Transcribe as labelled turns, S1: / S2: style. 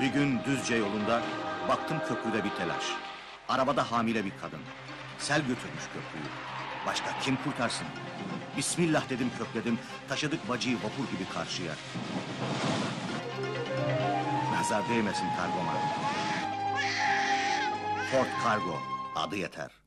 S1: Bir gün Düzce yolunda baktım köprüde bir telaş. Arabada hamile bir kadın. Sel götürmüş köprüyü. Başka kim kurtarsın? Bismillah dedim kökledim. Taşıdık bacıyı vapur gibi karşıya. Nazar değmesin kargoma. Ford Kargo adı yeter.